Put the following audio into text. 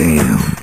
Damn.